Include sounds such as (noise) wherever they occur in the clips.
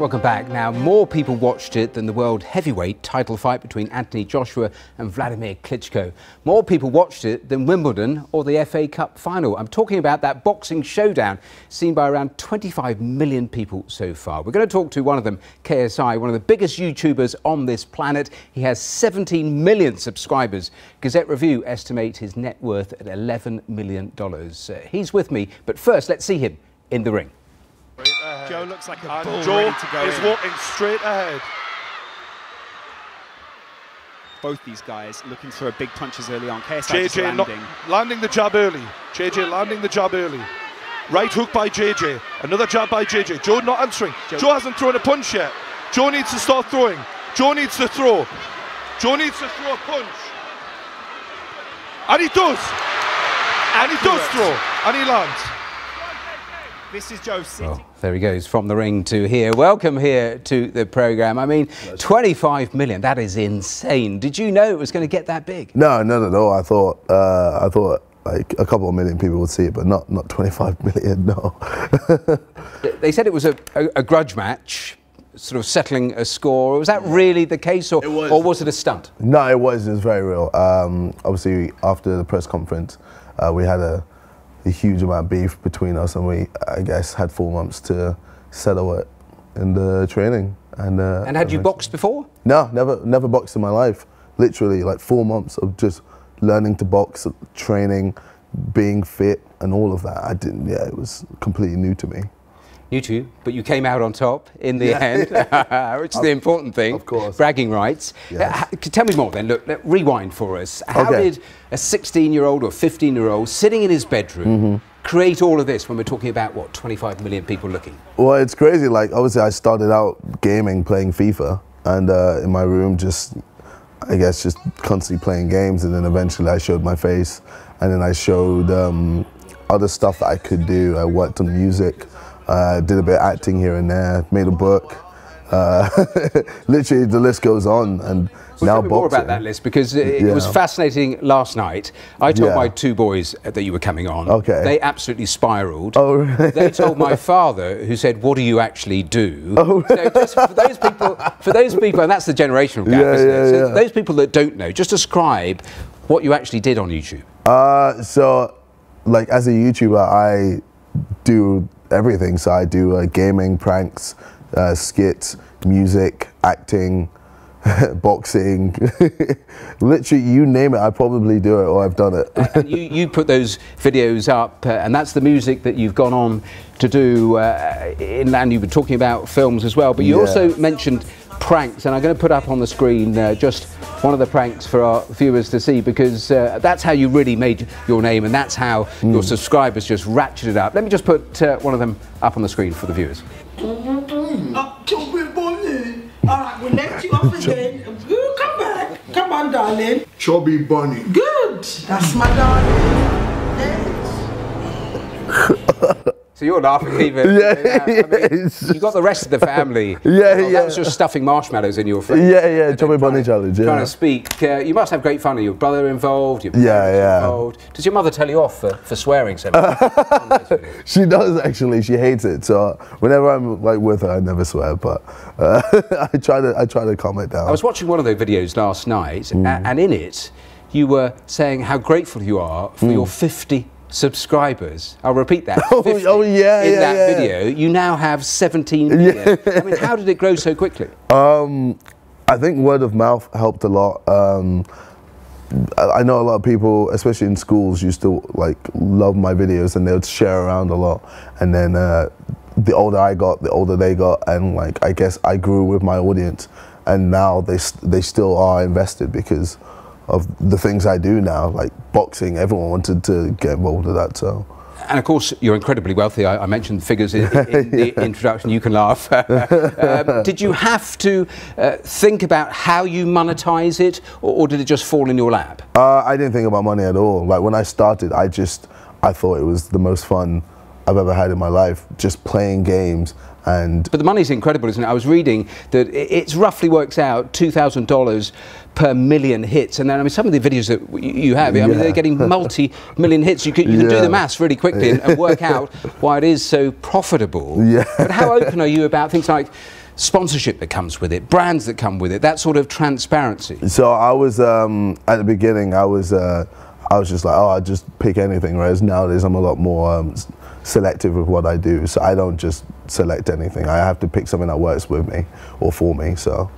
Welcome back. Now, more people watched it than the world heavyweight title fight between Anthony Joshua and Vladimir Klitschko. More people watched it than Wimbledon or the FA Cup final. I'm talking about that boxing showdown seen by around 25 million people so far. We're going to talk to one of them, KSI, one of the biggest YouTubers on this planet. He has 17 million subscribers. Gazette Review estimate his net worth at $11 million. Uh, he's with me, but first, let's see him in the ring. Joe looks like a And bull Joe ready to go is in. walking straight ahead. Both these guys looking for a big punches early on. KSI just JJ not, landing. landing the jab early. JJ landing the jab early. Right hook by JJ. Another jab by JJ. Joe not answering. Joe- Joe, hasn't thrown a punch yet. Joe needs to start throwing. Joe needs to throw. Joe needs to throw a punch. And he does. And he does throw. And he lands. This is Joe sitting. Well, there he goes from the ring to here. Welcome here to the programme. I mean, 25 million, that is insane. Did you know it was going to get that big? No, not at all. I thought uh, I thought like a couple of million people would see it, but not not 25 (laughs) million. No. They said it was a, a, a grudge match, sort of settling a score. Was that really the case, or, was. or was it a stunt? no, it was. It was very real. Um, obviously, after the press conference, uh, we had a, a huge amount of beef between us, and we, I guess, had four months to settle it in the training. And uh, And had you boxed before? No, never, never boxed in my life. Literally, like four months of just learning to box, training, being fit, and all of that. I didn't. Yeah, it was completely new to me. You too, but you came out on top in the end, (laughs) (laughs) which is the important thing. of course. Bragging rights. Yes. Uh, tell me more then. Look, rewind for us. How Okay. did a 16 year old or 15 year old sitting in his bedroom Mm-hmm. create all of this when we're talking about, what, 25 million people looking? Well, it's crazy. Like, obviously, I started out gaming, playing FIFA, and uh, in my room, just, I guess, just constantly playing games. And then eventually, I showed my face, and then I showed um, other stuff that I could do. I worked on music, uh, did a bit of acting here and there, made a book. Uh, (laughs) literally, the list goes on. And Well, now more about that list because it, it was fascinating last night. I told Yeah. my two boys that you were coming on. Okay. They absolutely spiraled. Oh, really? They told my father, who said, "What do you actually do?" Oh, So just for those people, for those people, and that's the generational gap, Yeah, isn't yeah, it? So yeah. those people that don't know, just describe what you actually did on YouTube. Uh, so, like as a YouTuber, I do everything. So I do uh, gaming, pranks, uh, skits, music, acting, (laughs) boxing. (laughs) Literally, you name it, I probably do it or I've done it. and you, you put those videos up, uh, and that's the music that you've gone on to do uh, in land. You've been talking about films as well, but you Yeah. also mentioned pranks, and I'm going to put up on the screen uh, just one of the pranks for our viewers to see because uh, that's how you really made your name, and that's how your subscribers just ratcheted up. Let me just put uh, one of them up on the screen for the viewers. Oh, chubby bunny. All right, we'll let you off again. Come back. Come on, darling. Chubby bunny. Good. That's my darling. So you're laughing (laughs) even. Yeah, I mean, (laughs) you got the rest of the family. (laughs) Yeah, Oh, That yeah. was just stuffing marshmallows in your face. Yeah, yeah, Chubby Bunny challenge, Trying to speak. Uh, you must have great fun. Are your brother involved? Your Yeah, yeah. Involved. Does your mother tell you off for, for swearing so much? on those videos? She does actually. She hates it. So whenever I'm like with her, I never swear, but uh, I try to I try to calm it down. I was watching one of those videos last night, Mm. and in it, you were saying how grateful you are for your 50 subscribers. I'll repeat that. (laughs) Oh, 50 oh, yeah, In yeah, that yeah. video, you now have 17 million. I mean, how did it grow so quickly? Um, I think word of mouth helped a lot. Um, I I know a lot of people, especially in schools, used to like love my videos and they would share around a lot. And then uh, the older I got, the older they got, and like I guess I grew with my audience. And now they they still are invested because of the things I do now, like boxing. Everyone wanted to get involved with that, so. And of course, you're incredibly wealthy. I, I mentioned figures in, (laughs) in the introduction. You can laugh. (laughs) um, did you have to uh, think about how you monetize it, or, or did it just fall in your lap? Uh, I didn't think about money at all. Like when I started, I just I thought it was the most fun I've ever had in my life, just playing games and But the money's incredible, isn't it? I was reading that it it's roughly works out two thousand dollars per million hits, and then I mean some of the videos that you have, I mean Yeah. they're getting (laughs) multi-million hits. You can you can do the maths really quickly and, and work out (laughs) why it is so profitable. Yeah. But how open are you about things like sponsorship that comes with it, brands that come with it, that sort of transparency. So I was um, at the beginning. I was uh, I was just like, oh, I just pick anything. Whereas nowadays, I'm a lot more um, selective with what I do. So I don't just select anything. I have to pick something that works with me or for me. So.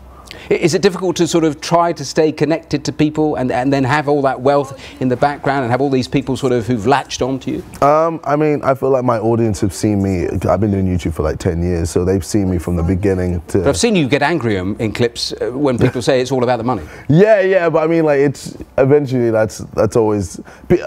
Is it difficult to sort of try to stay connected to people and, and then have all that wealth in the background and have all these people sort of who've latched onto you? Um, I mean, I feel like my audience have seen me. I've been doing YouTube for like 10 years, so they've seen me from the beginning to. But I've seen you get angry in, in clips uh, when people say it's all about the money. (laughs) Yeah, yeah, but I mean, like, it's eventually that's that's always,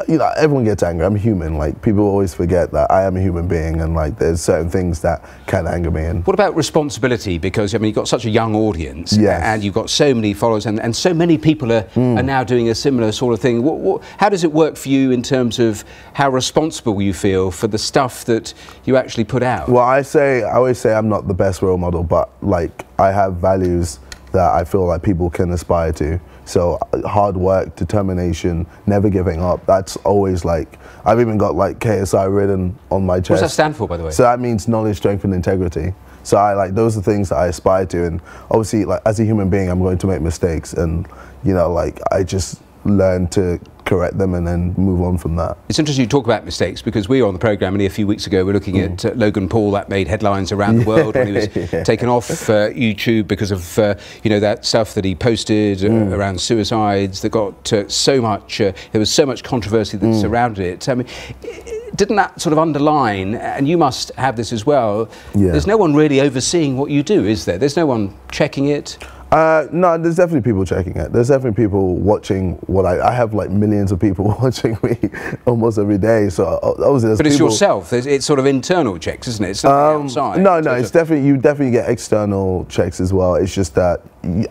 you know, everyone gets angry. I'm human. Like, people always forget that I am a human being, and like, there's certain things that can anger me. And What about responsibility? Because I mean, you've got such a young audience, Yes. and you've got so many followers, and, and so many people are, are now doing a similar sort of thing. What, what, how does it work for you in terms of how responsible you feel for the stuff that you actually put out? well, I say, I always say, I'm not the best role model, but like, I have values that I feel like people can aspire to. So uh, hard work, determination, never giving up. That's always like I've even got like KSI written on my chest. what does that stand for, by the way? So that means knowledge, strength, and integrity. So I like those are things that I aspire to, and obviously, like as a human being, I'm going to make mistakes, and you know, like I just learn to correct them and then move on from that. It's interesting you talk about mistakes because we were on the programme only a few weeks ago. We're looking at uh, Logan Paul that made headlines around the world when he was (laughs) taken off uh, YouTube because of uh, you know that stuff that he posted uh, around suicides that got uh, so much. Uh, there was so much controversy that surrounded it. I mean, i- didn't that sort of underline? And you must have this as well. Yeah. There's no one really overseeing what you do, is there? There's no one checking it. Uh, no, there's definitely people checking it. There's definitely people watching what I. I have like millions of people (laughs) watching me almost every day. So uh, obviously, But it's people, yourself. There's, it's sort of internal checks, isn't it? It's not outside. Um, No, no, terms it's definitely you definitely get external checks as well. It's just that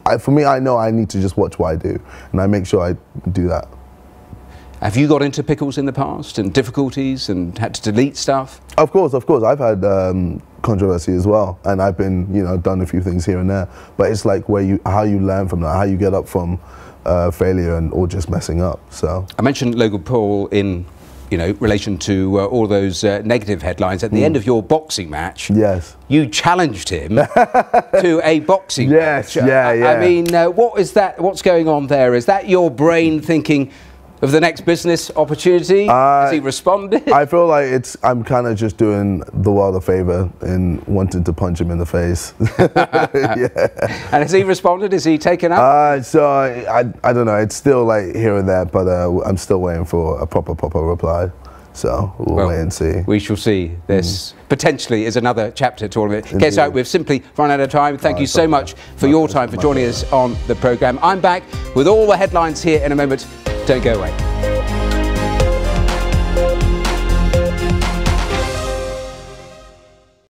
I for me, I know I need to just watch what I do, and I make sure I do that. Have you got into pickles in the past and difficulties and had to delete stuff? Of course, of course, I've had um, controversy as well, and I've been, you know, done a few things here and there. But it's like where you, how you learn from that, how you get up from uh, failure and or just messing up. So I mentioned Logan Paul in, you know, relation to uh, all those uh, negative headlines. At the end of your boxing match, yes, you challenged him (laughs) to a boxing Yes, match. yeah, I, I mean, uh, what is that? What's going on there? Is that your brain thinking of the next business opportunity? Has he responded? I feel like it's I'm kind of just doing the world a favor and wanting to punch him in the face. (laughs) (laughs) yeah. and has he responded? Is he taken up? Uh, so I, I, I don't know. It's still like here and there, but uh, I'm still waiting for a proper proper reply. So we'll Well, wait and see. We shall see. This potentially is another chapter to all of it. Okay, so we've simply run out of time. Thank Oh, you so much for your time, for joining us on the programme. I'm back with all the headlines here in a moment. Don't go away.